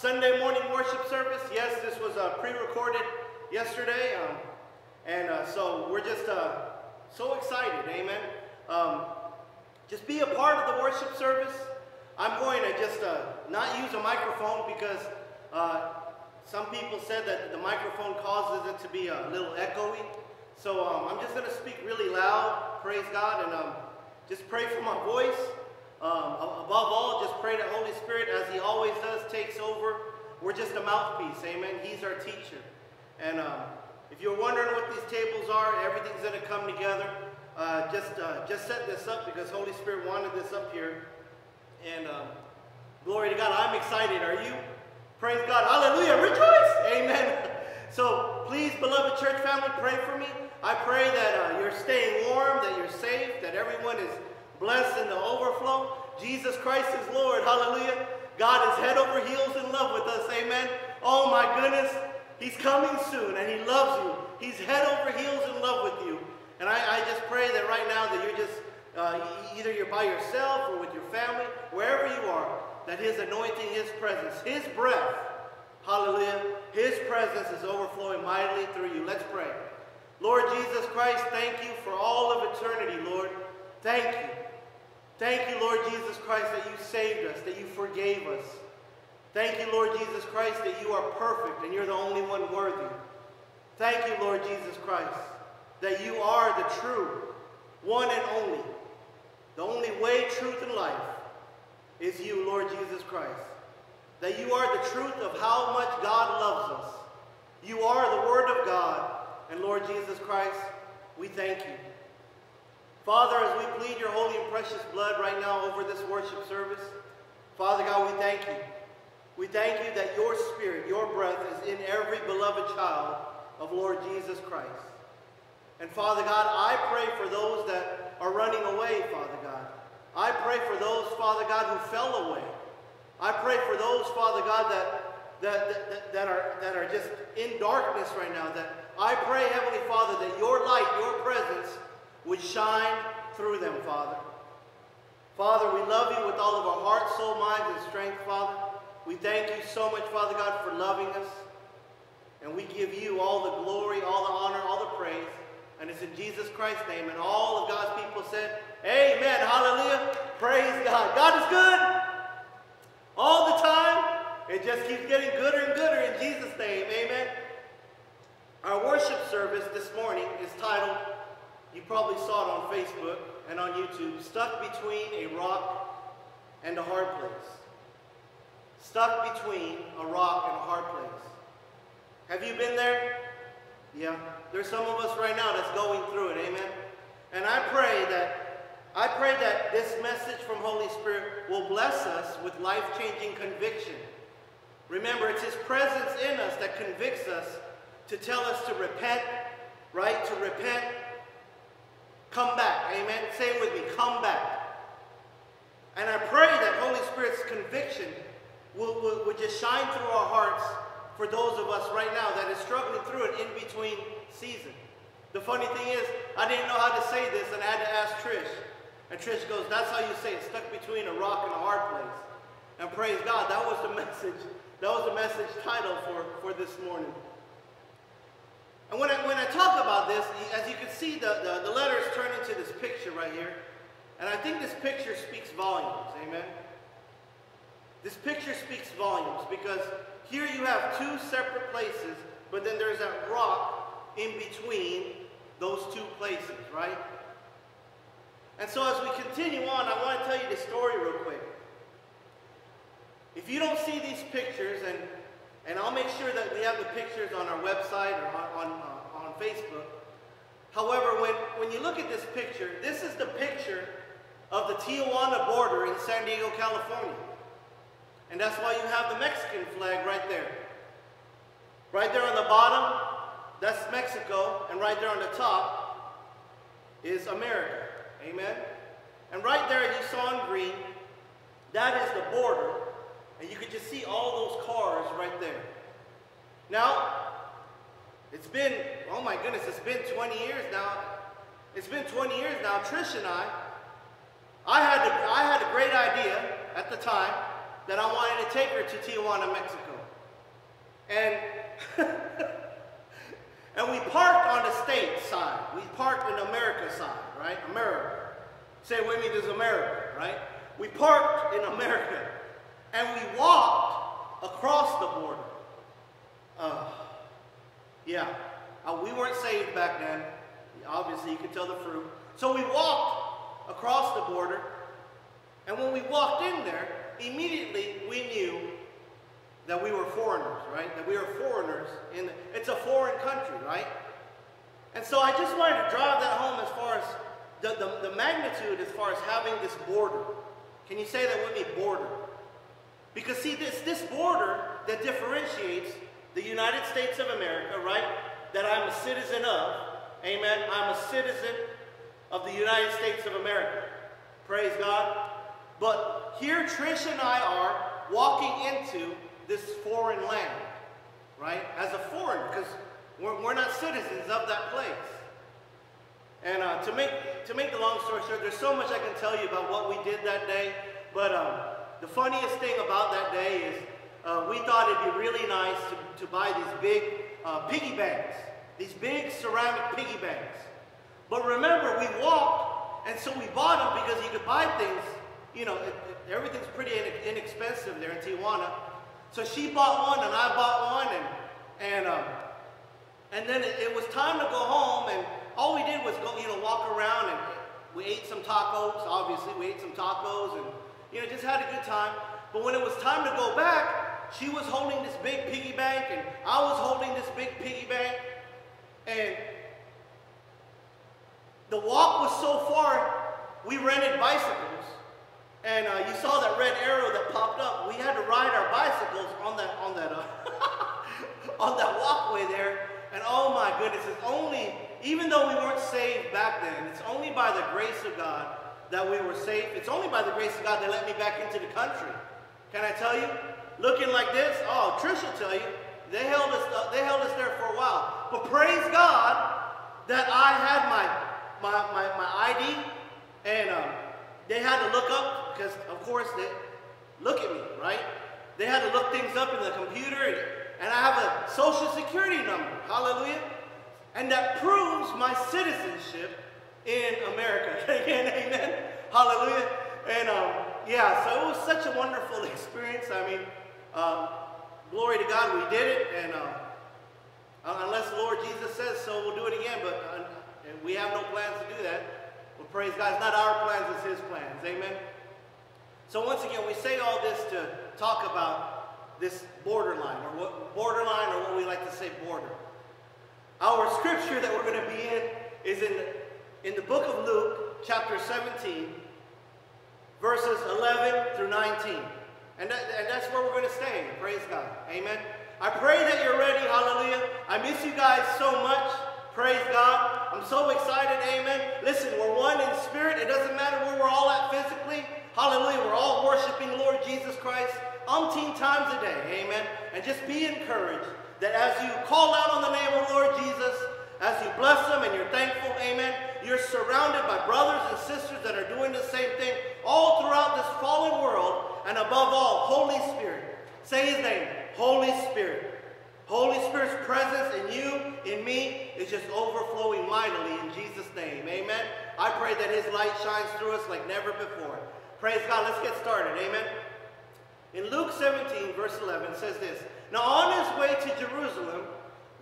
Sunday morning worship service. Yes, this was uh, pre-recorded yesterday, um, and uh, so we're just uh, so excited. Amen. Um, just be a part of the worship service. I'm going to just uh, not use a microphone because uh, some people said that the microphone causes it to be a little echoey. So um, I'm just going to speak really loud. Praise God, and um, just pray for my voice. Um, above all, just pray that Holy Spirit, as He always does, takes over. We're just a mouthpiece, amen. He's our teacher. And um, if you're wondering what these tables are, everything's going to come together. Uh, just, uh, just set this up because Holy Spirit wanted this up here. And um, glory to God, I'm excited. Are you? Praise God. Hallelujah. Rejoice. Amen. So please, beloved church family, pray for me. I pray that uh, you're staying warm, that you're safe, that everyone is blessed in the overflow. Jesus Christ is Lord. Hallelujah. God is head over heels in love with us. Amen. Oh my goodness. He's coming soon and he loves you. He's head over heels in love with you. And I, I just pray that right now that you're just, uh, either you're by yourself or with your family, wherever you are, that his anointing, his presence, his breath, hallelujah, his presence is overflowing mightily through you. Let's pray. Lord Jesus Christ, thank you for all of eternity, Lord. Thank you. Thank you, Lord Jesus Christ, that you saved us, that you forgave us. Thank you, Lord Jesus Christ, that you are perfect and you're the only one worthy. Thank you, Lord Jesus Christ, that you are the true, one and only. The only way, truth, and life is you, Lord Jesus Christ. That you are the truth of how much God loves us. You are the Word of God. And Lord Jesus Christ, we thank you. Father, as we plead your holy and precious blood right now over this worship service, Father God, we thank you. We thank you that your spirit, your breath is in every beloved child of Lord Jesus Christ. And Father God, I pray for those that are running away, Father God. I pray for those, Father God, who fell away. I pray for those, Father God, that, that, that, that, are, that are just in darkness right now. That I pray, Heavenly Father, that your light, your presence would shine through them, Father. Father, we love you with all of our heart, soul, mind, and strength, Father. We thank you so much, Father God, for loving us. And we give you all the glory, all the honor, all the praise. And it's in Jesus Christ's name. And all of God's people said, Amen. Hallelujah. Praise God. God is good all the time. It just keeps getting gooder and gooder in Jesus' name. Amen. Our worship service this morning is titled you probably saw it on Facebook and on YouTube. Stuck between a rock and a hard place. Stuck between a rock and a hard place. Have you been there? Yeah. There's some of us right now that's going through it. Amen. And I pray that I pray that this message from Holy Spirit will bless us with life-changing conviction. Remember, it's His presence in us that convicts us to tell us to repent, right? To repent Come back. Amen. Say it with me. Come back. And I pray that Holy Spirit's conviction will, will, will just shine through our hearts for those of us right now that is struggling through an in-between season. The funny thing is, I didn't know how to say this, and I had to ask Trish. And Trish goes, that's how you say it, stuck between a rock and a hard place. And praise God, that was the message. That was the message title for, for this morning. And when I, when I talk about this, as you can see, the, the, the letters turn into this picture right here. And I think this picture speaks volumes, amen? This picture speaks volumes because here you have two separate places, but then there's that rock in between those two places, right? And so as we continue on, I want to tell you the story real quick. If you don't see these pictures, and and I'll make sure that we have the pictures on our website or on, on, uh, on Facebook. However, when, when you look at this picture, this is the picture of the Tijuana border in San Diego, California. And that's why you have the Mexican flag right there. Right there on the bottom, that's Mexico, and right there on the top is America. Amen? And right there you saw in green, that is the border and you could just see all those cars right there. Now, it's been, oh my goodness, it's been 20 years now. It's been 20 years now. Trish and I, I had, a, I had a great idea at the time that I wanted to take her to Tijuana, Mexico. And and we parked on the state side. We parked in America side, right? America. Say with me, this is America, right? We parked in America. And we walked across the border. Uh, yeah, uh, we weren't saved back then. Obviously, you could tell the fruit. So we walked across the border. And when we walked in there, immediately we knew that we were foreigners, right? That we were foreigners. In the, it's a foreign country, right? And so I just wanted to drive that home as far as the, the, the magnitude as far as having this border. Can you say that with me, border? Because see, this, this border that differentiates the United States of America, right, that I'm a citizen of, amen, I'm a citizen of the United States of America. Praise God. But here Trish and I are walking into this foreign land, right, as a foreign, because we're, we're not citizens of that place. And uh, to, make, to make the long story short, there's so much I can tell you about what we did that day, but um, the funniest thing about that day is uh, we thought it'd be really nice to, to buy these big uh, piggy banks, these big ceramic piggy banks. But remember, we walked, and so we bought them because you could buy things, you know, it, it, everything's pretty inexpensive there in Tijuana. So she bought one, and I bought one, and, and, um, and then it, it was time to go home, and all we did was go, you know, walk around, and we ate some tacos, obviously, we ate some tacos, and, you know, just had a good time. But when it was time to go back, she was holding this big piggy bank, and I was holding this big piggy bank. And the walk was so far, we rented bicycles. And uh, you saw that red arrow that popped up. We had to ride our bicycles on that, on that, uh, on that walkway there. And oh my goodness, it's only, even though we weren't saved back then, it's only by the grace of God that we were safe. It's only by the grace of God that let me back into the country. Can I tell you? Looking like this, oh, Trish will tell you, they held us, uh, they held us there for a while. But praise God that I had my, my, my, my ID, and um, they had to look up, because of course, they look at me, right? They had to look things up in the computer, and, and I have a social security number, hallelujah. And that proves my citizenship in America. Again, amen. Hallelujah. And um, yeah, so it was such a wonderful experience. I mean, uh, glory to God, we did it. And uh, unless the Lord Jesus says so, we'll do it again. But uh, we have no plans to do that. But praise God, it's not our plans, it's His plans. Amen. So once again, we say all this to talk about this borderline, or what borderline, or what we like to say border. Our scripture that we're going to be in is in, in the book of Luke, chapter 17, verses 11 through 19. And, that, and that's where we're going to stay. Praise God. Amen. I pray that you're ready. Hallelujah. I miss you guys so much. Praise God. I'm so excited. Amen. Listen, we're one in spirit. It doesn't matter where we're all at physically. Hallelujah. We're all worshiping Lord Jesus Christ umpteen times a day. Amen. And just be encouraged that as you call out on the name of Lord Jesus, as you bless them and you're thankful, amen, you're surrounded by brothers and sisters that are doing the same thing all throughout this fallen world, and above all, Holy Spirit. Say his name, Holy Spirit. Holy Spirit's presence in you, in me, is just overflowing mightily in Jesus' name. Amen. I pray that his light shines through us like never before. Praise God. Let's get started. Amen. In Luke 17, verse 11, says this, Now on his way to Jerusalem,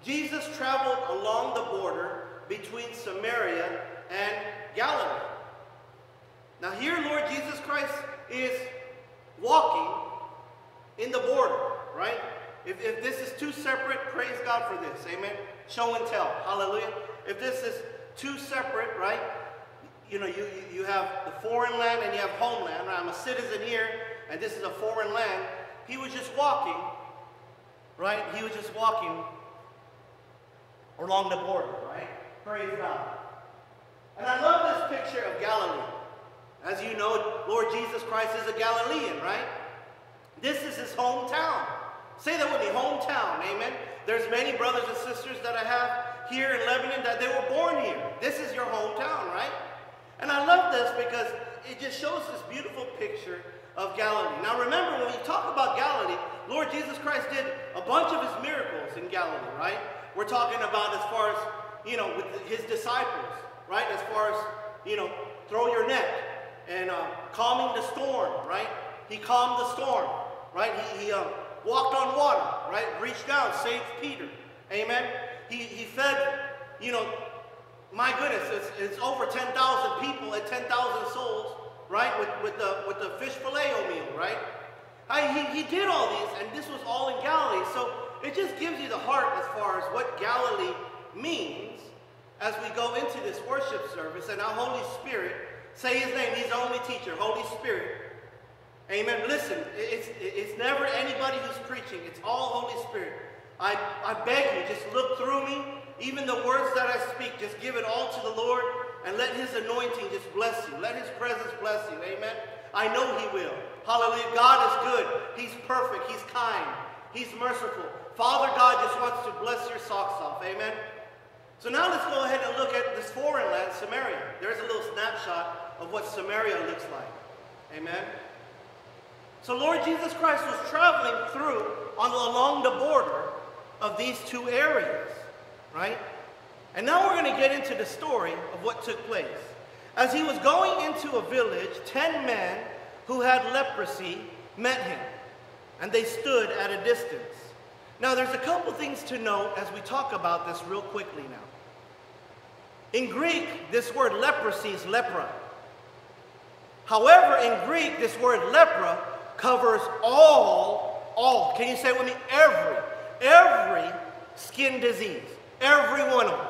Jesus traveled along the border between Samaria and Galilee. Now here, Lord Jesus Christ is walking in the border, right? If, if this is two separate, praise God for this, amen? Show and tell, hallelujah. If this is two separate, right? You know, you, you have the foreign land and you have homeland. I'm a citizen here, and this is a foreign land. He was just walking, right? He was just walking along the border, right? Praise God. And I love this picture of Galilee. As you know, Lord Jesus Christ is a Galilean, right? This is his hometown. Say that with me, hometown, amen? There's many brothers and sisters that I have here in Lebanon that they were born here. This is your hometown, right? And I love this because it just shows this beautiful picture of Galilee. Now remember, when we talk about Galilee, Lord Jesus Christ did a bunch of his miracles in Galilee, right? We're talking about as far as, you know, with his disciples, right? As far as, you know, throw your net and uh, calming the storm, right? He calmed the storm, right? He, he uh, walked on water, right? Reached down, saved Peter. Amen. He, he fed, you know, my goodness, it's, it's over 10,000 people at 10,000 souls, right? With, with, the, with the fish filet meal, right? I, he, he did all these, and this was all in Galilee. So it just gives you the heart as far as what Galilee means as we go into this worship service. And our Holy Spirit, say his name, he's the only teacher, Holy Spirit. Amen. Listen, it's, it's never anybody who's preaching. It's all Holy Spirit. I, I beg you, just look through me. Even the words that I speak, just give it all to the Lord and let his anointing just bless you. Let his presence bless you. Amen. I know he will. Hallelujah. God is good. He's perfect. He's kind. He's merciful. Father God just wants to bless your socks off. Amen. So now let's go ahead and look at this foreign land, Samaria. There's a little snapshot of what Samaria looks like. Amen. So Lord Jesus Christ was traveling through on along the border of these two areas, right? And now we're going to get into the story of what took place. As he was going into a village, ten men who had leprosy met him, and they stood at a distance. Now, there's a couple things to note as we talk about this real quickly now. In Greek, this word leprosy is lepra. However, in Greek, this word lepra covers all, all, can you say it with me? Every, every skin disease. Every one of them.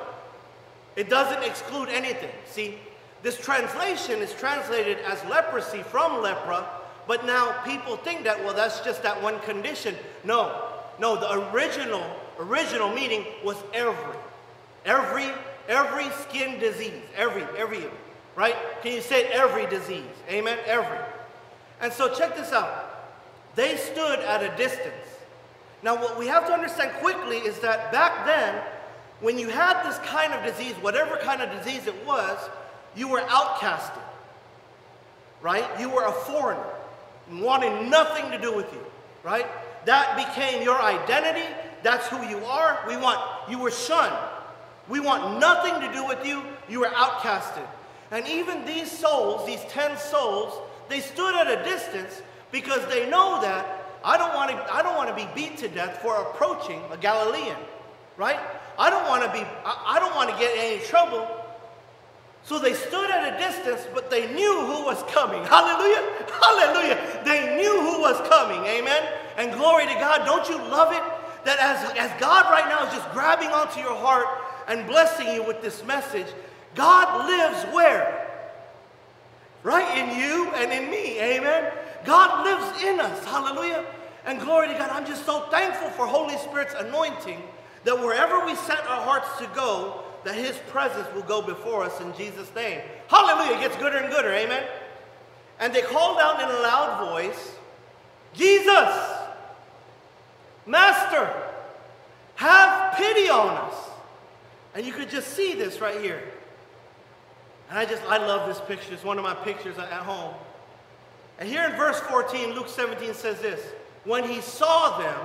It doesn't exclude anything. See, this translation is translated as leprosy from lepra, but now people think that, well, that's just that one condition. No, no, the original, original meaning was every. Every, every skin disease. Every, every, right? Can you say every disease? Amen? Every. And so check this out. They stood at a distance. Now, what we have to understand quickly is that back then, when you had this kind of disease, whatever kind of disease it was, you were outcasted, right? You were a foreigner, wanting nothing to do with you, right? That became your identity. That's who you are. We want, you were shunned. We want nothing to do with you. You were outcasted. And even these souls, these 10 souls, they stood at a distance because they know that I don't want to, I don't want to be beat to death for approaching a Galilean, right? I don't want to be, I, I don't want to get in any trouble. So they stood at a distance, but they knew who was coming. Hallelujah. Hallelujah. They knew who was coming. Amen. And glory to God. Don't you love it? That as, as God right now is just grabbing onto your heart and blessing you with this message, God lives where? Right in you and in me. Amen. God lives in us. Hallelujah. And glory to God. I'm just so thankful for Holy Spirit's anointing that wherever we set our hearts to go, that his presence will go before us in Jesus' name. Hallelujah. It gets gooder and gooder. Amen. And they called out in a loud voice, Jesus, Master, have pity on us. And you could just see this right here. And I just, I love this picture. It's one of my pictures at home. And here in verse 14, Luke 17 says this When he saw them,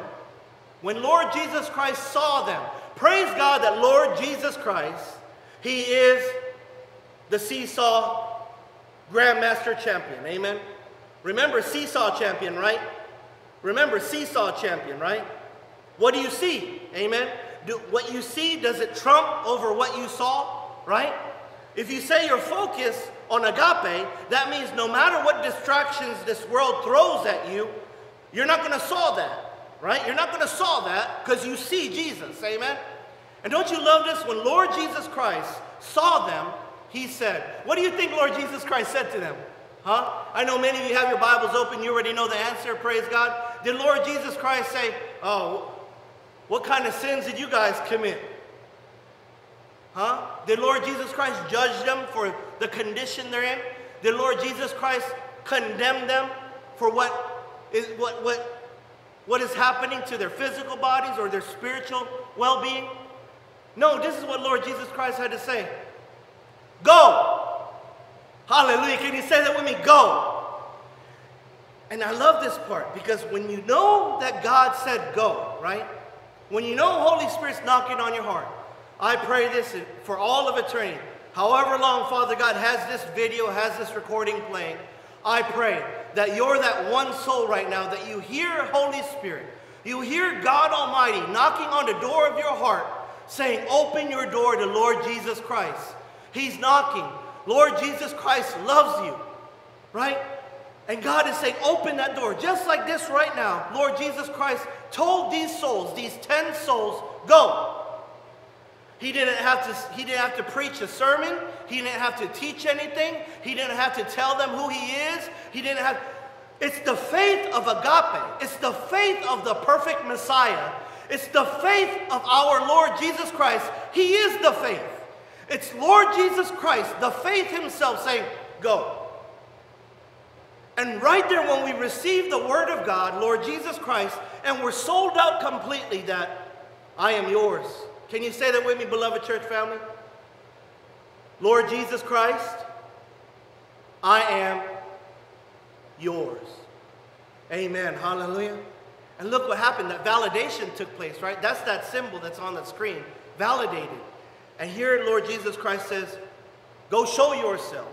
when Lord Jesus Christ saw them, praise God that Lord Jesus Christ, he is the seesaw grandmaster champion. Amen. Remember seesaw champion, right? Remember seesaw champion, right? What do you see? Amen. Do, what you see, does it trump over what you saw? Right? If you say your focus on agape, that means no matter what distractions this world throws at you, you're not going to saw that, right? You're not going to saw that because you see Jesus, amen? And don't you love this? When Lord Jesus Christ saw them, he said, What do you think Lord Jesus Christ said to them? Huh? I know many of you have your Bibles open, you already know the answer, praise God. Did Lord Jesus Christ say, Oh, what kind of sins did you guys commit? Huh? Did Lord Jesus Christ judge them for the condition they're in? Did Lord Jesus Christ condemn them for what is, what, what, what is happening to their physical bodies or their spiritual well being? No, this is what Lord Jesus Christ had to say Go! Hallelujah. Can you say that with me? Go. And I love this part because when you know that God said go, right? When you know Holy Spirit's knocking on your heart, I pray this for all of eternity. However long Father God has this video, has this recording playing, I pray that you're that one soul right now that you hear Holy Spirit. You hear God Almighty knocking on the door of your heart saying, Open your door to Lord Jesus Christ. He's knocking. Lord Jesus Christ loves you, right? And God is saying, Open that door. Just like this right now, Lord Jesus Christ told these souls, these 10 souls, Go. He didn't have to, he didn't have to preach a sermon. He didn't have to teach anything. He didn't have to tell them who he is. He didn't have. It's the faith of agape. It's the faith of the perfect Messiah. It's the faith of our Lord Jesus Christ. He is the faith. It's Lord Jesus Christ, the faith himself saying, Go. And right there, when we receive the word of God, Lord Jesus Christ, and we're sold out completely that I am yours. Can you say that with me, beloved church family? Lord Jesus Christ, I am yours. Amen. Hallelujah. And look what happened. That validation took place, right? That's that symbol that's on the screen. Validated. And here, Lord Jesus Christ says, Go show yourself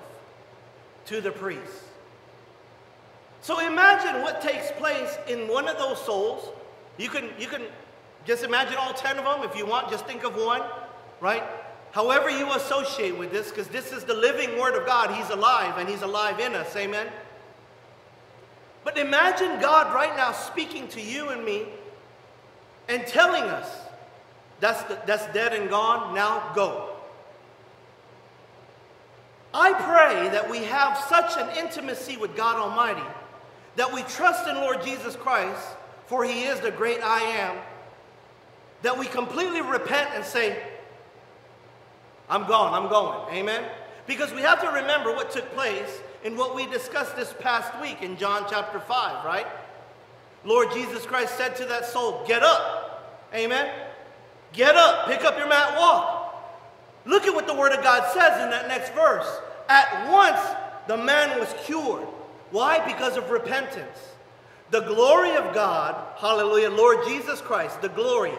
to the priest. So imagine what takes place in one of those souls. You can, you can just imagine all 10 of them if you want, just think of one, right? However, you associate with this, because this is the living Word of God. He's alive and He's alive in us. Amen? But imagine God right now speaking to you and me and telling us that's, the, that's dead and gone, now go. I pray that we have such an intimacy with God Almighty that we trust in Lord Jesus Christ, for He is the great I am, that we completely repent and say, I'm gone, I'm going. Amen? Because we have to remember what took place in what we discussed this past week in John chapter 5, right? Lord Jesus Christ said to that soul, Get up. Amen? Get up, pick up your mat, walk. Look at what the Word of God says in that next verse. At once the man was cured. Why? Because of repentance. The glory of God, hallelujah, Lord Jesus Christ, the glory,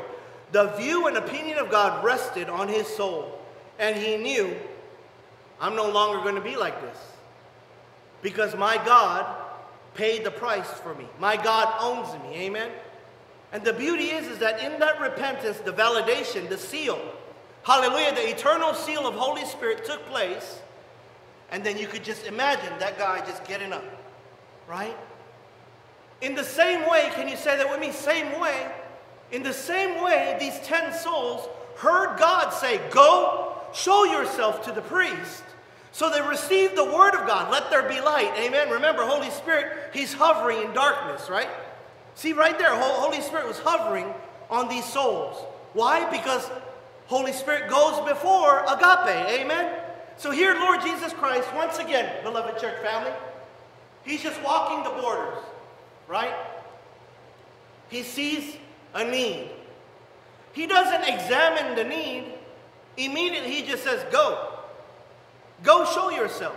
the view and opinion of God rested on his soul. And he knew, I'm no longer going to be like this. Because my God paid the price for me. My God owns me. Amen. And the beauty is, is that in that repentance, the validation, the seal, hallelujah, the eternal seal of Holy Spirit took place. And then you could just imagine that guy just getting up, right? In the same way, can you say that with me? Same way. In the same way, these 10 souls heard God say, Go, show yourself to the priest. So they received the word of God. Let there be light. Amen. Remember, Holy Spirit, He's hovering in darkness, right? See, right there, Holy Spirit was hovering on these souls. Why? Because Holy Spirit goes before agape. Amen. So here, Lord Jesus Christ, once again, beloved church family, He's just walking the borders, right? He sees a need. He doesn't examine the need. Immediately, He just says, Go. Go show yourself.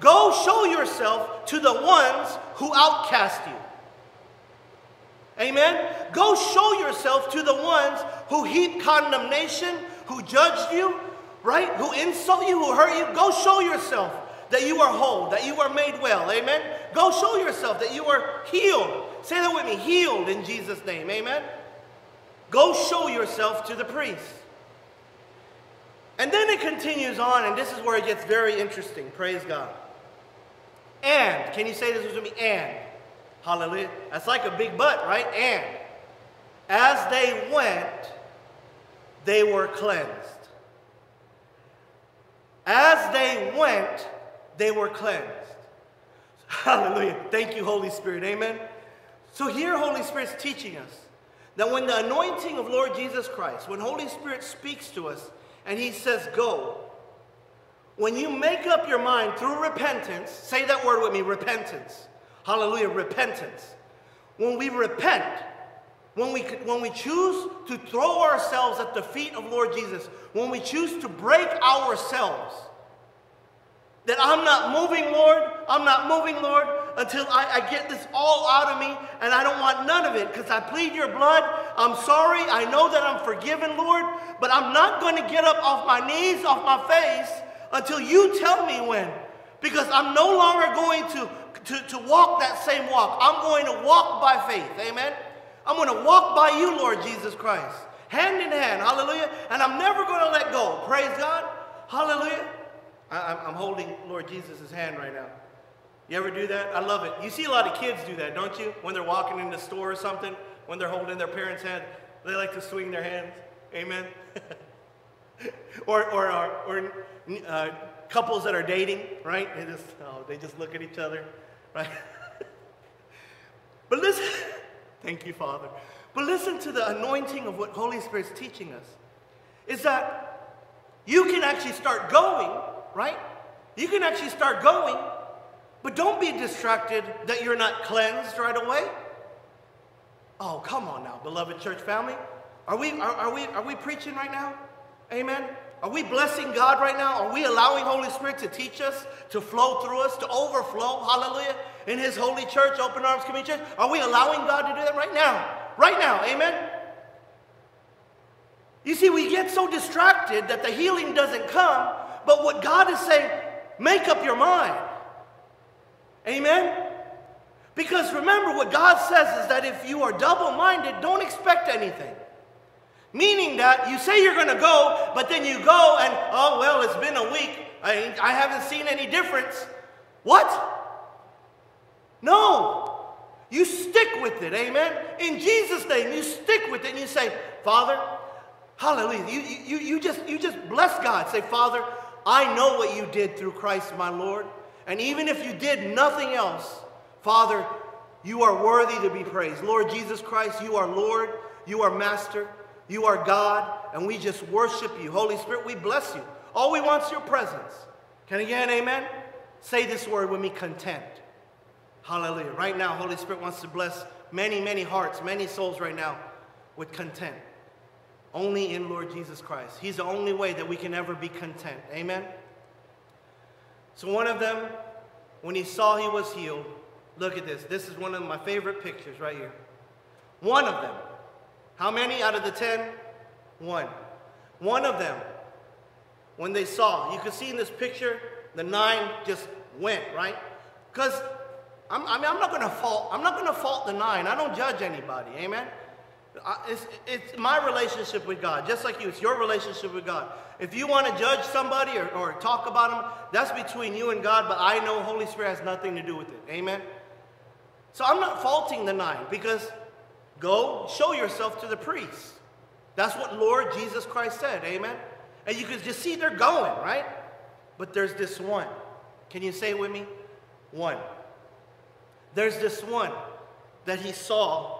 Go show yourself to the ones who outcast you. Amen? Go show yourself to the ones who heap condemnation, who judged you, right? Who insult you, who hurt you. Go show yourself that you are whole, that you are made well. Amen? Go show yourself that you are healed. Say that with me healed in Jesus' name. Amen? Go show yourself to the priest. And then it continues on, and this is where it gets very interesting. Praise God. And, can you say this with me? And. Hallelujah. That's like a big but, right? And. As they went, they were cleansed. As they went, they were cleansed. Hallelujah. Thank you, Holy Spirit. Amen. So here, Holy Spirit's teaching us that when the anointing of Lord Jesus Christ, when Holy Spirit speaks to us, and he says, Go. When you make up your mind through repentance, say that word with me repentance. Hallelujah, repentance. When we repent, when we, when we choose to throw ourselves at the feet of Lord Jesus, when we choose to break ourselves, that I'm not moving, Lord, I'm not moving, Lord, until I, I get this all out of me and I don't want none of it because I plead your blood. I'm sorry. I know that I'm forgiven, Lord, but I'm not going to get up off my knees, off my face until you tell me when. Because I'm no longer going to, to, to walk that same walk. I'm going to walk by faith. Amen. I'm going to walk by you, Lord Jesus Christ. Hand in hand. Hallelujah. And I'm never going to let go. Praise God. Hallelujah. I, I'm holding Lord Jesus' hand right now. You ever do that? I love it. You see a lot of kids do that, don't you? When they're walking in the store or something, when they're holding their parents' hand, they like to swing their hands. Amen. or or, or, or uh, couples that are dating, right? They just, oh, they just look at each other, right? but listen, thank you, Father. But listen to the anointing of what Holy Spirit's teaching us. Is that you can actually start going, right? You can actually start going but don't be distracted that you're not cleansed right away. Oh, come on now, beloved church family. Are we, are, are, we, are we preaching right now? Amen. Are we blessing God right now? Are we allowing Holy Spirit to teach us, to flow through us, to overflow, hallelujah, in His holy church, Open Arms Community Church? Are we allowing God to do that right now? Right now, amen? You see, we get so distracted that the healing doesn't come, but what God is saying, make up your mind. Amen? Because remember, what God says is that if you are double minded, don't expect anything. Meaning that you say you're going to go, but then you go and, oh, well, it's been a week. I, I haven't seen any difference. What? No. You stick with it, amen? In Jesus' name, you stick with it and you say, Father, hallelujah. You, you, you, just, you just bless God. Say, Father, I know what you did through Christ my Lord. And even if you did nothing else, Father, you are worthy to be praised. Lord Jesus Christ, you are Lord, you are Master, you are God, and we just worship you. Holy Spirit, we bless you. All we want is your presence. Can again, amen? Say this word with me content. Hallelujah. Right now, Holy Spirit wants to bless many, many hearts, many souls right now with content. Only in Lord Jesus Christ. He's the only way that we can ever be content. Amen? So one of them, when he saw he was healed, look at this. This is one of my favorite pictures right here. One of them. How many out of the ten? One. One of them, when they saw, you can see in this picture, the nine just went, right? Because I mean, I'm not going to fault. I'm not going to fault the nine. I don't judge anybody. Amen. It's, it's my relationship with God, just like you. It's your relationship with God. If you want to judge somebody or, or talk about them, that's between you and God, but I know Holy Spirit has nothing to do with it. Amen? So I'm not faulting the nine because go show yourself to the priest. That's what Lord Jesus Christ said. Amen? And you can just see they're going, right? But there's this one. Can you say it with me? One. There's this one that he saw.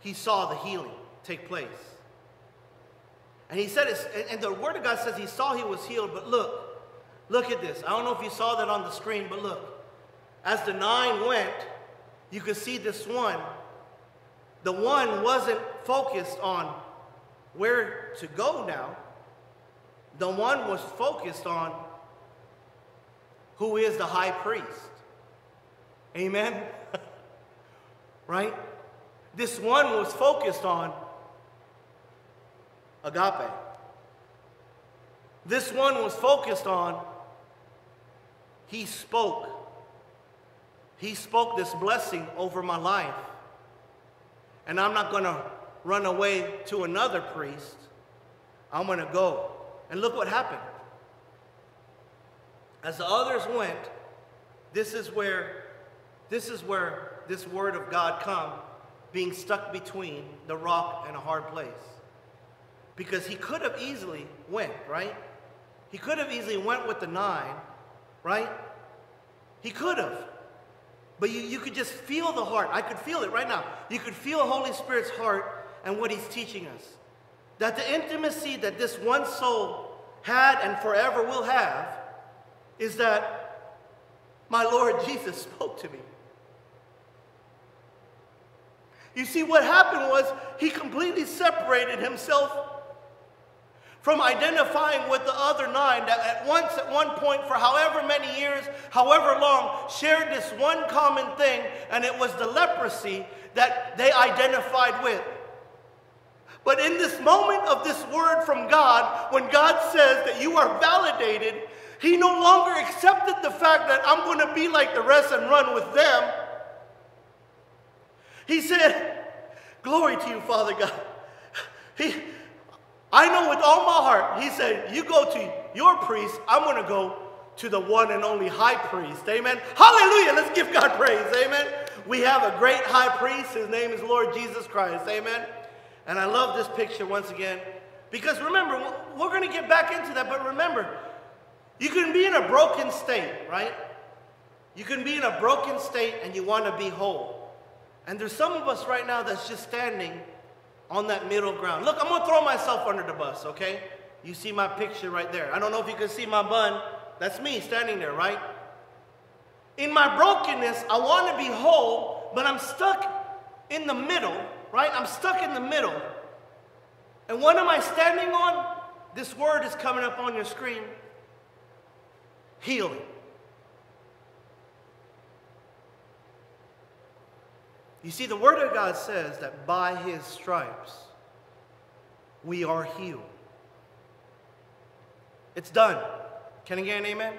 He saw the healing take place. And he said, and the word of God says he saw he was healed, but look, look at this. I don't know if you saw that on the screen, but look. As the nine went, you could see this one. The one wasn't focused on where to go now. The one was focused on who is the high priest. Amen? right? This one was focused on agape. This one was focused on, he spoke. He spoke this blessing over my life. And I'm not going to run away to another priest. I'm going to go. And look what happened. As the others went, this is where this is where this word of God come being stuck between the rock and a hard place because he could have easily went, right? He could have easily went with the nine, right? He could have. But you, you could just feel the heart. I could feel it right now. You could feel the Holy Spirit's heart and what he's teaching us. That the intimacy that this one soul had and forever will have is that my Lord Jesus spoke to me. You see, what happened was he completely separated himself from identifying with the other nine that at once, at one point, for however many years, however long, shared this one common thing, and it was the leprosy that they identified with. But in this moment of this word from God, when God says that you are validated, he no longer accepted the fact that I'm going to be like the rest and run with them. He said, Glory to you, Father God. He, I know with all my heart, he said, You go to your priest, I'm going to go to the one and only high priest. Amen. Hallelujah. Let's give God praise. Amen. We have a great high priest. His name is Lord Jesus Christ. Amen. And I love this picture once again because remember, we're going to get back into that, but remember, you can be in a broken state, right? You can be in a broken state and you want to be whole. And there's some of us right now that's just standing on that middle ground. Look, I'm to throw myself under the bus, okay? You see my picture right there. I don't know if you can see my bun. That's me standing there, right? In my brokenness, I want to be whole, but I'm stuck in the middle right? I'm stuck in the middle. And what am I standing on? This word is coming up on your screen healing. You see, the Word of God says that by His stripes we are healed. It's done. Can I get an amen?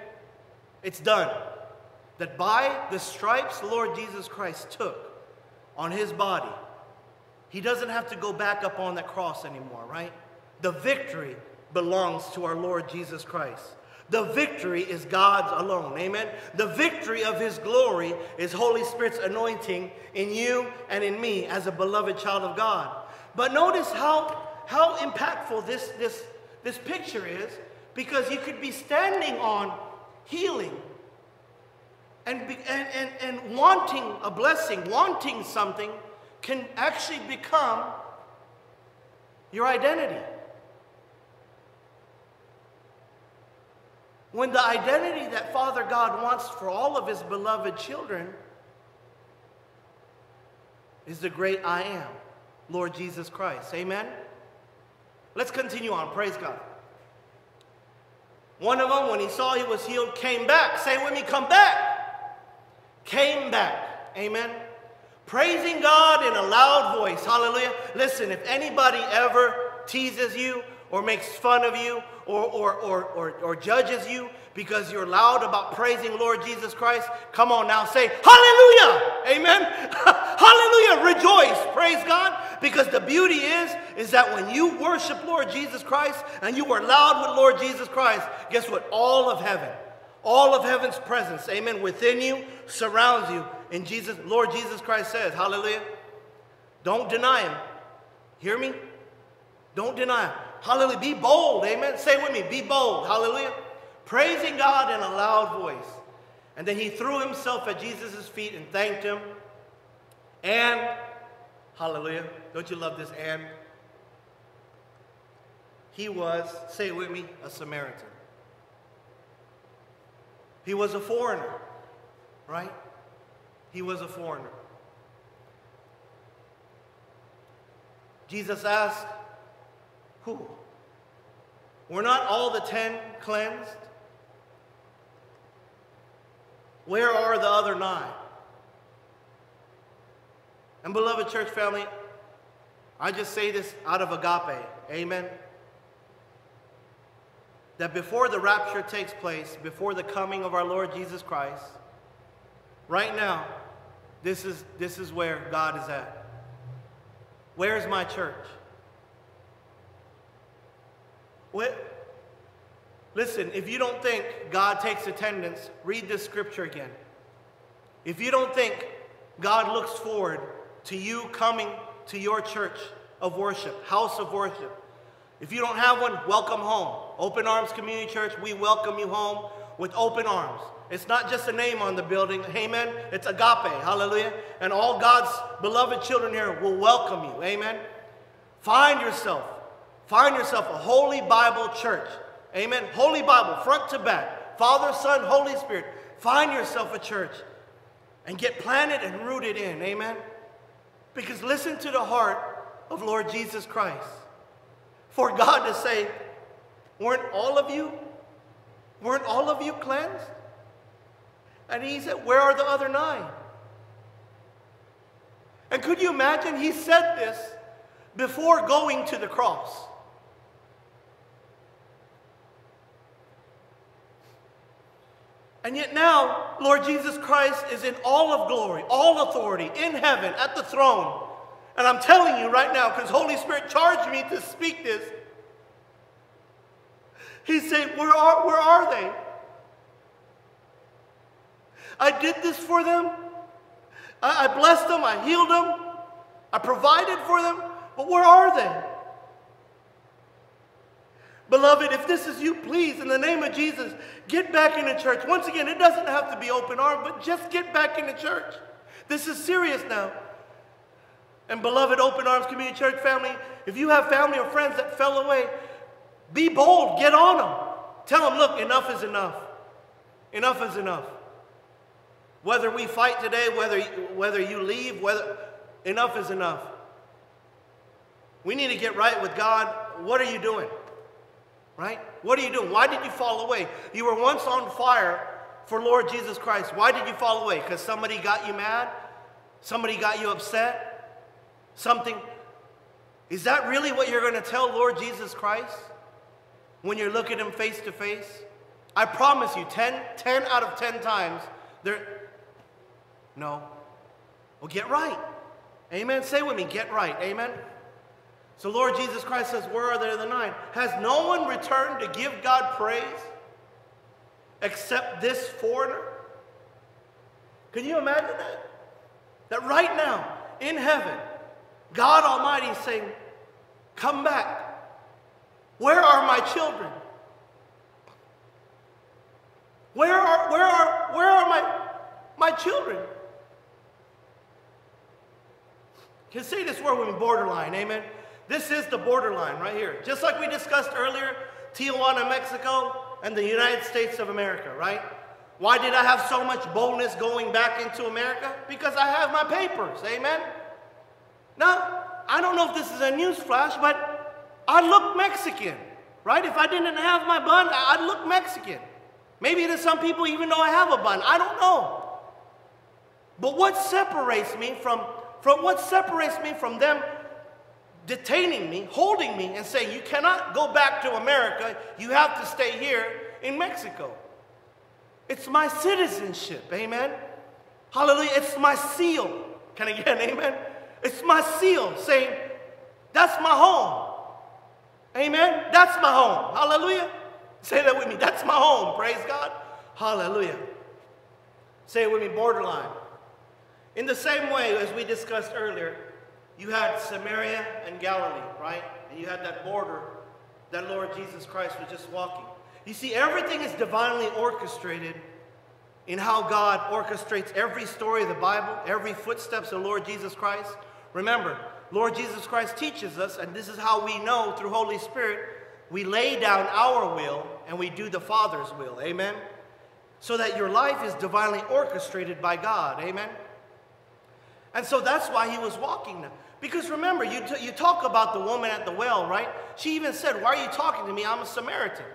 It's done. That by the stripes the Lord Jesus Christ took on His body, he doesn't have to go back up on that cross anymore, right? The victory belongs to our Lord Jesus Christ. The victory is God's alone. Amen. The victory of his glory is Holy Spirit's anointing in you and in me as a beloved child of God. But notice how, how impactful this, this, this picture is because you could be standing on healing and, be, and, and, and wanting a blessing, wanting something can actually become your identity. When the identity that Father God wants for all of his beloved children is the great I am, Lord Jesus Christ. Amen? Let's continue on. Praise God. One of them, when he saw he was healed, came back. Say with me, come back. Came back. Amen praising God in a loud voice. Hallelujah. Listen, if anybody ever teases you or makes fun of you or, or, or, or, or judges you because you're loud about praising Lord Jesus Christ, come on now, say hallelujah. Amen. hallelujah. Rejoice. Praise God. Because the beauty is, is that when you worship Lord Jesus Christ and you are loud with Lord Jesus Christ, guess what? All of heaven, all of heaven's presence, amen, within you surrounds you and Jesus, Lord Jesus Christ says, hallelujah, don't deny him. Hear me? Don't deny him. Hallelujah. Be bold. Amen. Say with me. Be bold. Hallelujah. Praising God in a loud voice. And then he threw himself at Jesus' feet and thanked him. And, hallelujah. Don't you love this? And he was, say it with me, a Samaritan. He was a foreigner, right? He was a foreigner. Jesus asked, Who? Were not all the ten cleansed? Where are the other nine? And beloved church family, I just say this out of agape. Amen. That before the rapture takes place, before the coming of our Lord Jesus Christ, right now, this is, this is where God is at. Where's my church? What? Listen, if you don't think God takes attendance, read this scripture again. If you don't think God looks forward to you coming to your church of worship, house of worship, if you don't have one, welcome home. Open Arms Community Church, we welcome you home with open arms. It's not just a name on the building. Amen. It's agape. Hallelujah. And all God's beloved children here will welcome you. Amen. Find yourself. Find yourself a Holy Bible church. Amen. Holy Bible, front to back. Father, Son, Holy Spirit. Find yourself a church and get planted and rooted in. Amen. Because listen to the heart of Lord Jesus Christ. For God to say, Weren't all of you? Weren't all of you cleansed? And he said, Where are the other nine? And could you imagine? He said this before going to the cross. And yet now, Lord Jesus Christ is in all of glory, all authority, in heaven, at the throne. And I'm telling you right now, because Holy Spirit charged me to speak this. He's saying, where are, where are they? I did this for them. I, I blessed them. I healed them. I provided for them. But where are they? Beloved, if this is you, please, in the name of Jesus, get back in the church. Once again, it doesn't have to be open arm, but just get back in the church. This is serious now. And beloved Open Arms Community Church family, if you have family or friends that fell away, be bold, get on them. Tell them, look, enough is enough. Enough is enough. Whether we fight today, whether, whether you leave, whether enough is enough. We need to get right with God. What are you doing? Right? What are you doing? Why did you fall away? You were once on fire for Lord Jesus Christ. Why did you fall away? Because somebody got you mad? Somebody got you upset? Something. Is that really what you're going to tell Lord Jesus Christ when you look at him face to face? I promise you, 10, 10 out of 10 times, there. No. Well, get right. Amen. Say with me, get right. Amen. So, Lord Jesus Christ says, Where are there the nine? Has no one returned to give God praise except this foreigner? Can you imagine that? That right now, in heaven, God Almighty is saying, Come back. Where are my children? Where are, where are, where are my, my children? Can say this word with borderline, amen? This is the borderline right here. Just like we discussed earlier, Tijuana, Mexico, and the United States of America, right? Why did I have so much boldness going back into America? Because I have my papers, amen? Now, I don't know if this is a news flash, but I look Mexican, right? If I didn't have my bun, I'd look Mexican. Maybe to some people, even though I have a bun, I don't know. But what separates me from, from what separates me from them detaining me, holding me, and saying, You cannot go back to America. You have to stay here in Mexico. It's my citizenship. Amen. Hallelujah. It's my seal. Can I get an amen? It's my seal saying, That's my home. Amen. That's my home. Hallelujah. Say that with me. That's my home. Praise God. Hallelujah. Say it with me, borderline. In the same way as we discussed earlier, you had Samaria and Galilee, right? And you had that border that Lord Jesus Christ was just walking. You see, everything is divinely orchestrated in how God orchestrates every story of the Bible, every footsteps of Lord Jesus Christ. Remember, Lord Jesus Christ teaches us, and this is how we know through Holy Spirit, we lay down our will and we do the Father's will. Amen? So that your life is divinely orchestrated by God. Amen? And so that's why he was walking. Because remember, you, you talk about the woman at the well, right? She even said, Why are you talking to me? I'm a Samaritan.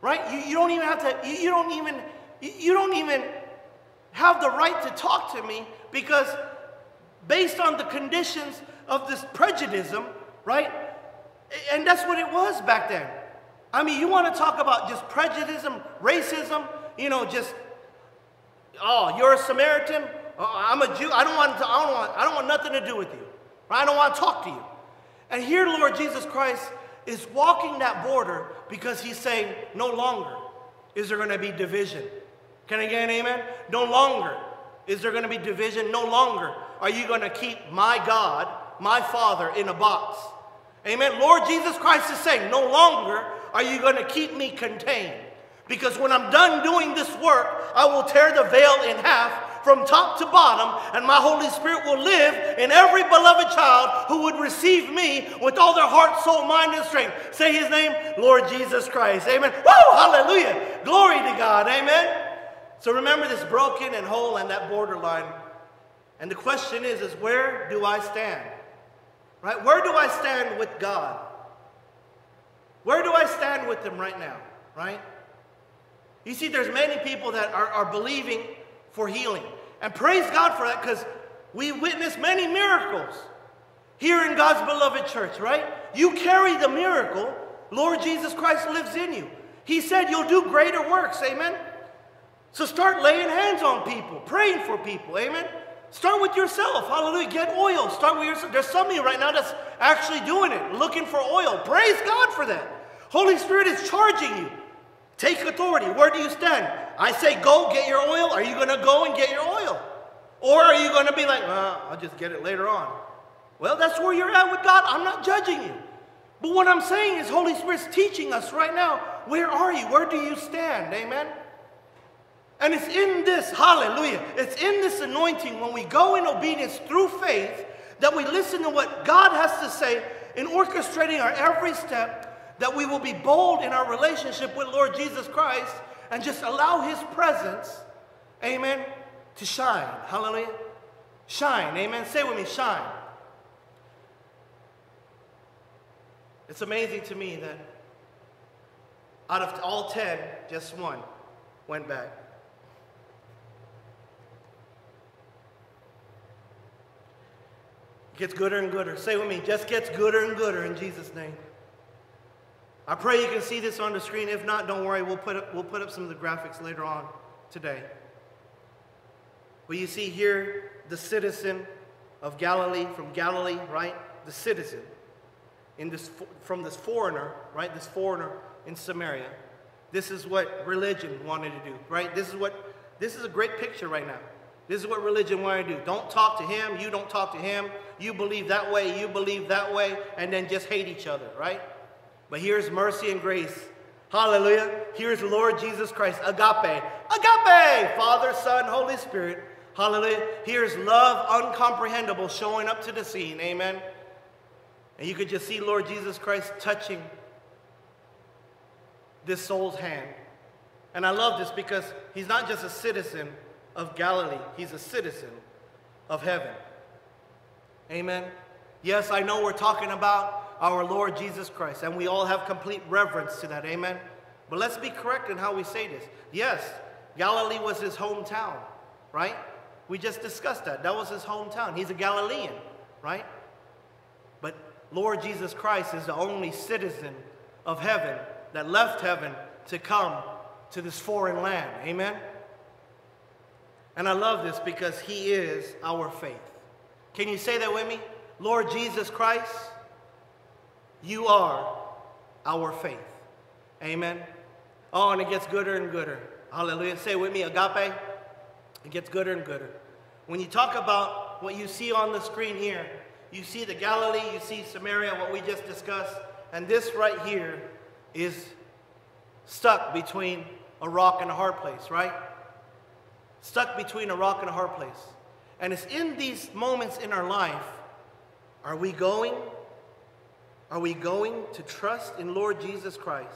Right? You, you don't even have to, you, you don't even, you, you don't even have the right to talk to me because based on the conditions of this prejudice, right? And that's what it was back then. I mean, you want to talk about just prejudice, racism, you know, just, oh, you're a Samaritan, oh, I'm a Jew, I don't want, to, I don't want, I don't want nothing to do with you. I don't want to talk to you. And here, Lord Jesus Christ is walking that border because he's saying, no longer is there going to be division. Can I get an amen? No longer is there going to be division. No longer are you going to keep my God, my Father, in a box. Amen. Lord Jesus Christ is saying, no longer are you going to keep me contained. Because when I'm done doing this work, I will tear the veil in half from top to bottom, and my Holy Spirit will live in every beloved child who would receive me with all their heart, soul, mind, and strength. Say his name, Lord Jesus Christ. Amen. Woo! Hallelujah. Glory to God. Amen. So remember this broken and whole and that borderline. And the question is, is where do I stand? Right? Where do I stand with God? Where do I stand with them right now? Right? You see, there's many people that are, are believing for healing. And praise God for that because we witness many miracles here in God's beloved church, right? You carry the miracle. Lord Jesus Christ lives in you. He said you'll do greater works, amen? So start laying hands on people, praying for people, amen? Start with yourself, hallelujah. Get oil. Start with yourself. There's some of you right now that's actually doing it, looking for oil. Praise God for that. Holy Spirit is charging you. Take authority. Where do you stand? I say, go get your oil. Are you going to go and get your oil? Or are you going to be like, well, I'll just get it later on? Well, that's where you're at with God. I'm not judging you. But what I'm saying is, Holy Spirit's teaching us right now. Where are you? Where do you stand? Amen. And it's in this, hallelujah, it's in this anointing when we go in obedience through faith that we listen to what God has to say in orchestrating our every step, that we will be bold in our relationship with Lord Jesus Christ and just allow His presence, amen, to shine. Hallelujah. Shine, amen. Say with me, shine. It's amazing to me that out of all 10, just one went back. It gets gooder and gooder. Say with me, just gets gooder and gooder in Jesus' name. I pray you can see this on the screen. If not, don't worry. We'll put up, we'll put up some of the graphics later on today. But you see here the citizen of Galilee, from Galilee, right? The citizen in this, from this foreigner, right? This foreigner in Samaria. This is what religion wanted to do, right? This is what, this is a great picture right now. This is what religion wanted to do. Don't talk to him, you don't talk to him. You believe that way, you believe that way, and then just hate each other, right? But here's mercy and grace. Hallelujah. Here's Lord Jesus Christ, agape. Agape! Father, Son, Holy Spirit. Hallelujah. Here's love uncomprehendable showing up to the scene. Amen. And you could just see Lord Jesus Christ touching this soul's hand. And I love this because he's not just a citizen of Galilee, he's a citizen of heaven. Amen. Yes, I know we're talking about our Lord Jesus Christ, and we all have complete reverence to that. Amen. But let's be correct in how we say this. Yes, Galilee was his hometown, right? We just discussed that. That was his hometown. He's a Galilean, right? But Lord Jesus Christ is the only citizen of heaven that left heaven to come to this foreign land. Amen? And I love this because he is our faith. Can you say that with me? Lord Jesus Christ, you are our faith. Amen? Oh, and it gets gooder and gooder. Hallelujah. Say with me, agape. It gets gooder and gooder. When you talk about what you see on the screen here, you see the Galilee, you see Samaria, what we just discussed, and this right here is stuck between a rock and a hard place, right? Stuck between a rock and a hard place. And it's in these moments in our life, are we going? Are we going to trust in Lord Jesus Christ?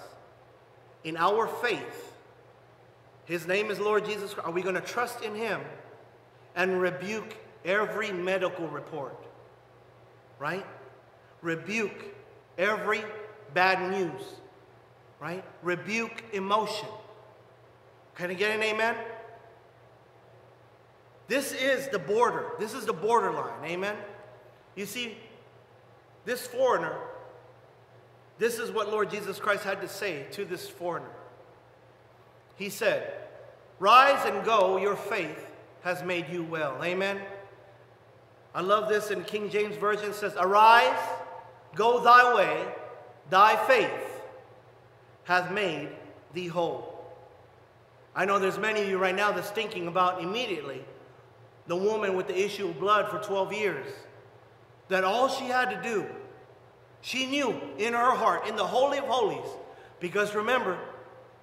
In our faith. His name is Lord Jesus Christ. Are we going to trust in Him and rebuke every medical report? Right? Rebuke every bad news right? Rebuke emotion. Can I get an amen? This is the border. This is the borderline. Amen? You see, this foreigner, this is what Lord Jesus Christ had to say to this foreigner. He said, Rise and go, your faith has made you well. Amen? I love this in King James Version. Says, Arise, go thy way, thy faith hath made thee whole. I know there's many of you right now that's thinking about immediately the woman with the issue of blood for 12 years. That all she had to do, she knew in her heart, in the Holy of Holies, because remember,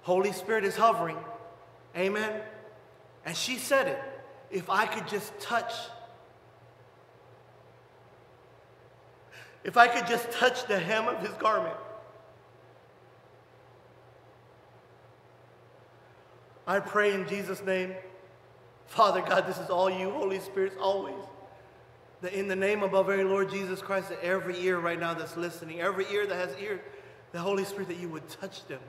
Holy Spirit is hovering. Amen. And she said it. If I could just touch, if I could just touch the hem of his garment, I pray in Jesus' name, Father God, this is all you, Holy Spirit, always. That in the name above every Lord Jesus Christ, that every ear right now that's listening, every ear that has ear, the Holy Spirit, that you would touch them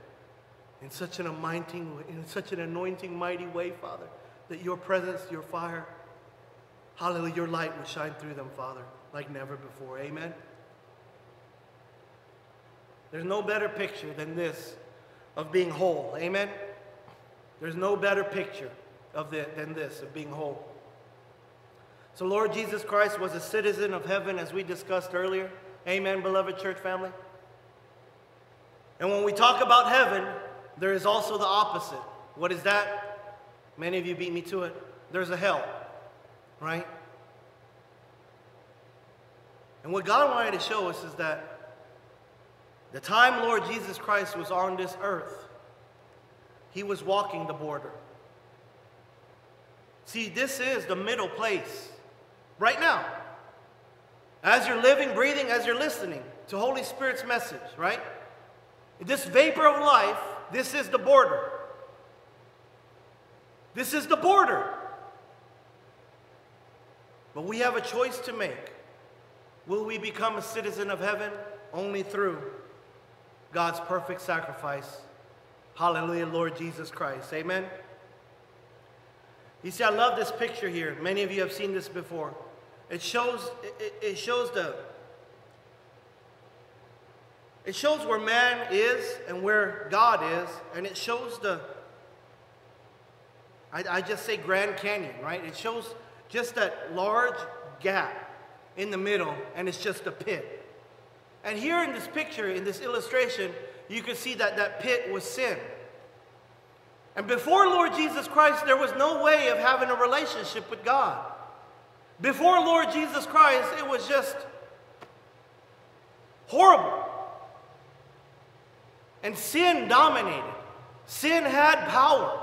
in such an anointing, in such an anointing, mighty way, Father, that your presence, your fire, hallelujah, your light would shine through them, Father, like never before. Amen. There's no better picture than this of being whole. Amen. There's no better picture of the, than this of being whole. So, Lord Jesus Christ was a citizen of heaven, as we discussed earlier. Amen, beloved church family. And when we talk about heaven, there is also the opposite. What is that? Many of you beat me to it. There's a hell, right? And what God wanted to show us is that the time Lord Jesus Christ was on this earth, he was walking the border. See, this is the middle place right now. As you're living, breathing, as you're listening to Holy Spirit's message, right? This vapor of life, this is the border. This is the border. But we have a choice to make. Will we become a citizen of heaven? Only through God's perfect sacrifice. Hallelujah, Lord Jesus Christ. Amen. You see, I love this picture here. Many of you have seen this before. It shows, it, it shows the, it shows where man is and where God is, and it shows the, I, I just say Grand Canyon, right? It shows just that large gap in the middle, and it's just a pit. And here in this picture, in this illustration, you can see that that pit was sin. And before Lord Jesus Christ, there was no way of having a relationship with God. Before Lord Jesus Christ, it was just horrible. And sin dominated. Sin had power.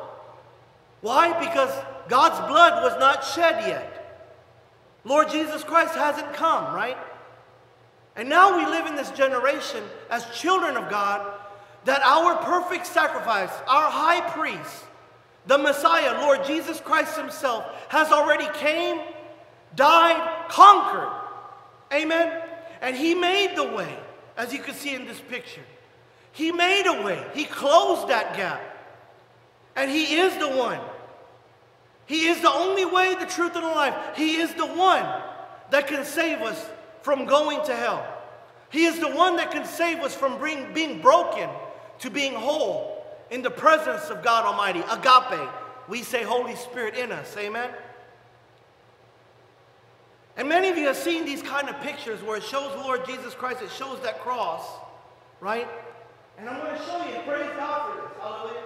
Why? Because God's blood was not shed yet. Lord Jesus Christ hasn't come, right? And now we live in this generation as children of God that our perfect sacrifice, our high priest, the Messiah, Lord Jesus Christ himself, has already came, died, conquered. Amen? And he made the way, as you can see in this picture. He made a way. He closed that gap. And he is the one he is the only way, the truth, and the life. He is the one that can save us from going to hell. He is the one that can save us from being, being broken to being whole in the presence of God Almighty. Agape. We say Holy Spirit in us. Amen. And many of you have seen these kind of pictures where it shows Lord Jesus Christ, it shows that cross, right? And I'm going to show you, praise God for this. Hallelujah.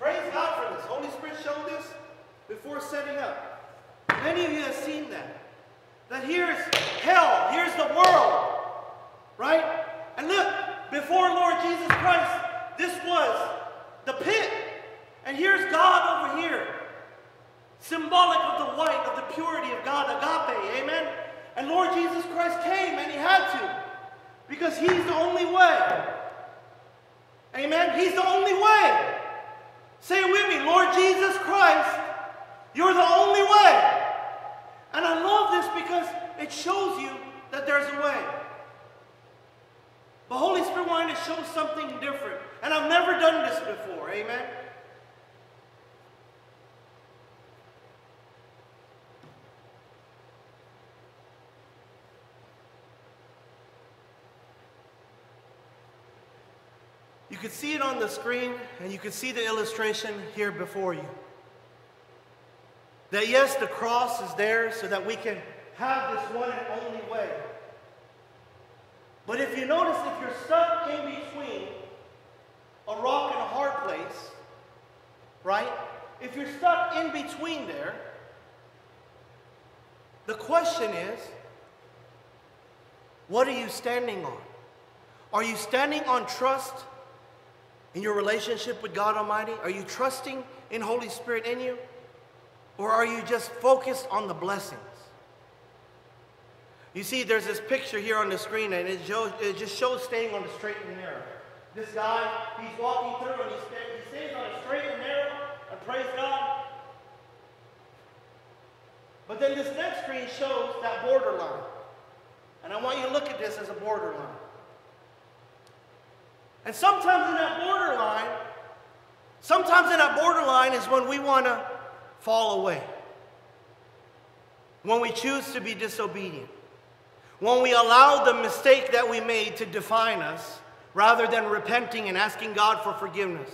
Praise God for this. Holy Spirit showed this before setting up. Many of you have seen that. That here's hell, here's the world, right? And look, before Lord Jesus Christ, this was the pit. And here's God over here, symbolic of the white, of the purity of God, agape, amen? And Lord Jesus Christ came and he had to because he's the only way. Amen? He's the only way. Say it with me, Lord Jesus Christ, you're the only way. And I love this because it shows you that there's a way. The Holy Spirit wanted to show something different. And I've never done this before. Amen. Can see it on the screen, and you can see the illustration here before you. That yes, the cross is there so that we can have this one and only way. But if you notice, if you're stuck in between a rock and a hard place, right? If you're stuck in between there, the question is, what are you standing on? Are you standing on trust in your relationship with God Almighty? Are you trusting in Holy Spirit in you? Or are you just focused on the blessings? You see, there's this picture here on the screen, and it, shows, it just shows staying on the straight and narrow. This guy, he's walking through, and he, stays, he stays on the straight and narrow, and praise God. But then this next screen shows that borderline. And I want you to look at this as a borderline. And sometimes in that borderline, sometimes in that borderline is when we want to fall away. When we choose to be disobedient. When we allow the mistake that we made to define us rather than repenting and asking God for forgiveness.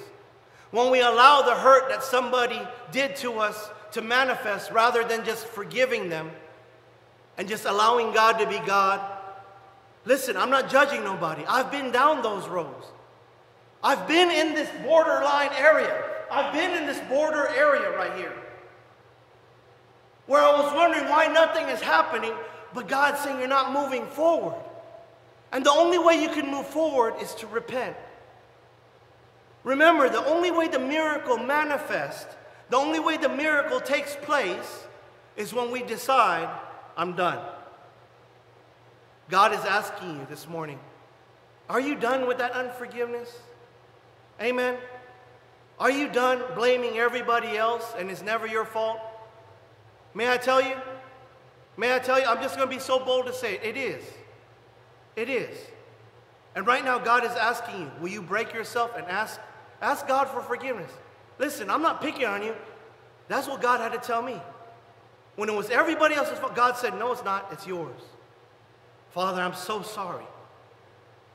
When we allow the hurt that somebody did to us to manifest rather than just forgiving them and just allowing God to be God. Listen, I'm not judging nobody. I've been down those roads. I've been in this borderline area. I've been in this border area right here where I was wondering why nothing is happening, but God's saying you're not moving forward. And the only way you can move forward is to repent. Remember, the only way the miracle manifests, the only way the miracle takes place is when we decide, I'm done. God is asking you this morning, are you done with that unforgiveness? Amen. Are you done blaming everybody else and it's never your fault? May I tell you? May I tell you? I'm just going to be so bold to say it. It is. It is. And right now, God is asking you, will you break yourself and ask, ask God for forgiveness? Listen, I'm not picking on you. That's what God had to tell me. When it was everybody else's fault, God said, no, it's not. It's yours. Father, I'm so sorry.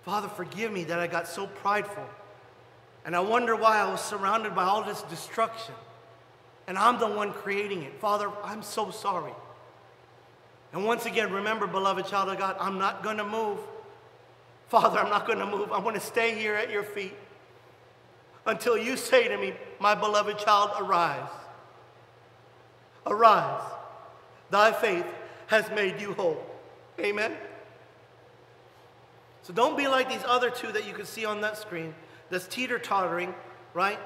Father, forgive me that I got so prideful. And I wonder why I was surrounded by all this destruction. And I'm the one creating it. Father, I'm so sorry. And once again, remember, beloved child of God, I'm not going to move. Father, I'm not going to move. I'm going to stay here at your feet until you say to me, My beloved child, arise. Arise. Thy faith has made you whole. Amen. So don't be like these other two that you can see on that screen that's teeter tottering, right?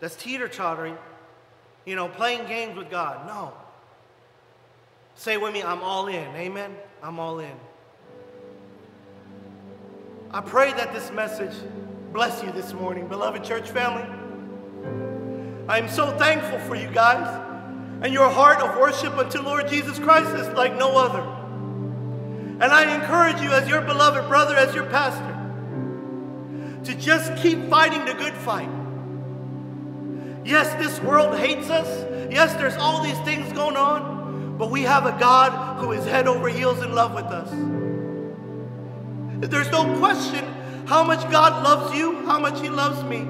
That's teeter tottering, you know, playing games with God. No. Say with me, I'm all in. Amen? I'm all in. I pray that this message bless you this morning, beloved church family. I am so thankful for you guys. And your heart of worship unto Lord Jesus Christ is like no other. And I encourage you, as your beloved brother, as your pastor, to just keep fighting the good fight. Yes, this world hates us. Yes, there's all these things going on. But we have a God who is head over heels in love with us. There's no question how much God loves you, how much He loves me,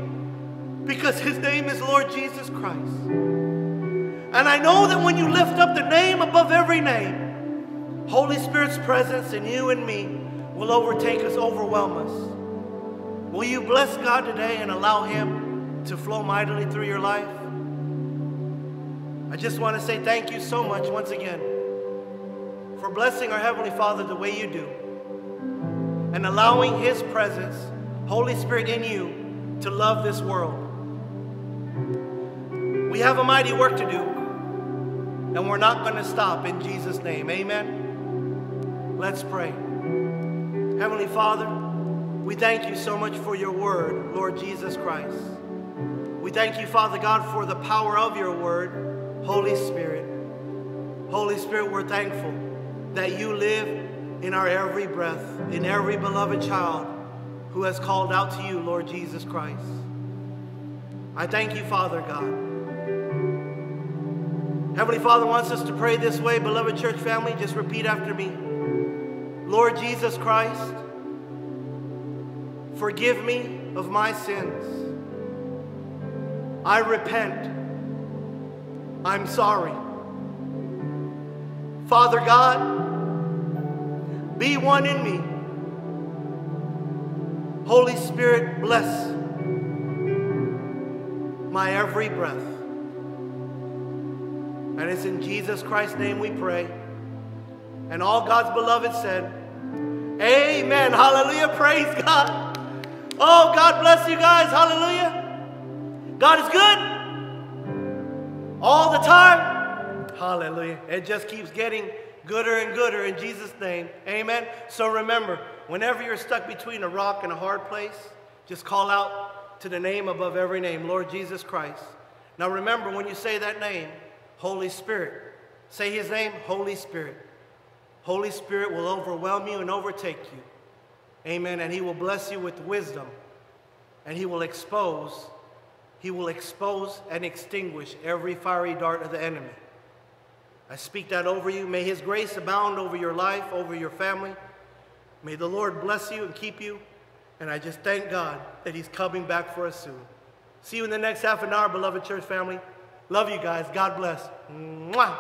because His name is Lord Jesus Christ. And I know that when you lift up the name above every name, Holy Spirit's presence in you and me will overtake us, overwhelm us. Will you bless God today and allow Him to flow mightily through your life? I just want to say thank you so much once again for blessing our Heavenly Father the way you do and allowing His presence, Holy Spirit in you, to love this world. We have a mighty work to do. And we're not going to stop in Jesus' name. Amen. Let's pray. Heavenly Father, we thank you so much for your word, Lord Jesus Christ. We thank you, Father God, for the power of your word, Holy Spirit. Holy Spirit, we're thankful that you live in our every breath, in every beloved child who has called out to you, Lord Jesus Christ. I thank you, Father God Heavenly Father wants us to pray this way, beloved church family. Just repeat after me. Lord Jesus Christ, forgive me of my sins. I repent. I'm sorry. Father God, be one in me. Holy Spirit, bless my every breath. And it's in Jesus Christ's name we pray. And all God's beloved said, Amen. Hallelujah. Praise God. Oh, God bless you guys. Hallelujah. God is good all the time. Hallelujah. It just keeps getting gooder and gooder in Jesus' name. Amen. So remember, whenever you're stuck between a rock and a hard place, just call out to the name above every name, Lord Jesus Christ. Now remember, when you say that name, Holy Spirit. Say his name, Holy Spirit. Holy Spirit will overwhelm you and overtake you. Amen. And He will bless you with wisdom. And He will expose, He will expose and extinguish every fiery dart of the enemy. I speak that over you. May His grace abound over your life, over your family. May the Lord bless you and keep you. And I just thank God that He's coming back for us soon. See you in the next half an hour, beloved church family. Love you guys. God bless. Mwah.